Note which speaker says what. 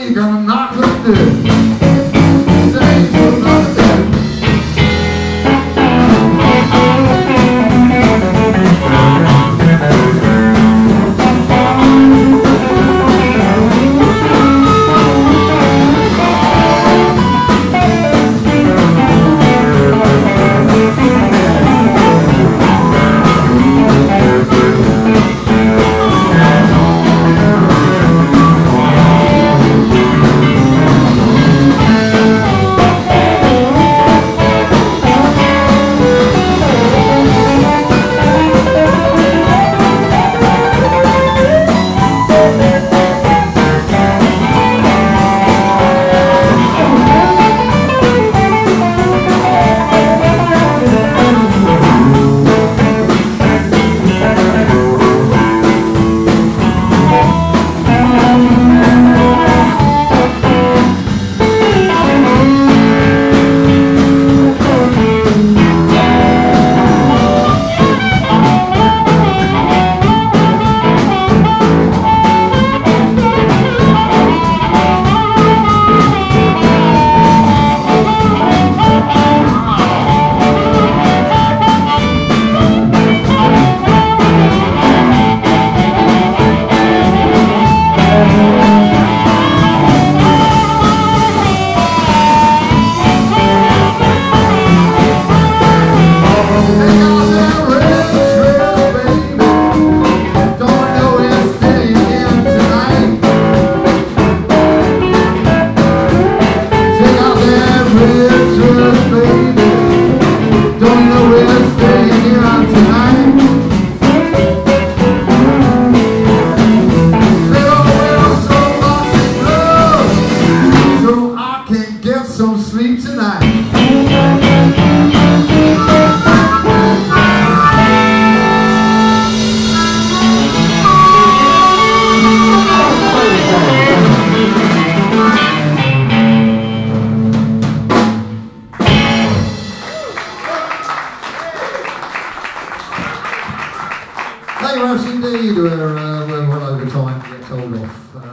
Speaker 1: you're gonna knock us dead. Say you're gonna some sleep tonight. Thank you very much indeed. We're, uh, we're well over time to get told off.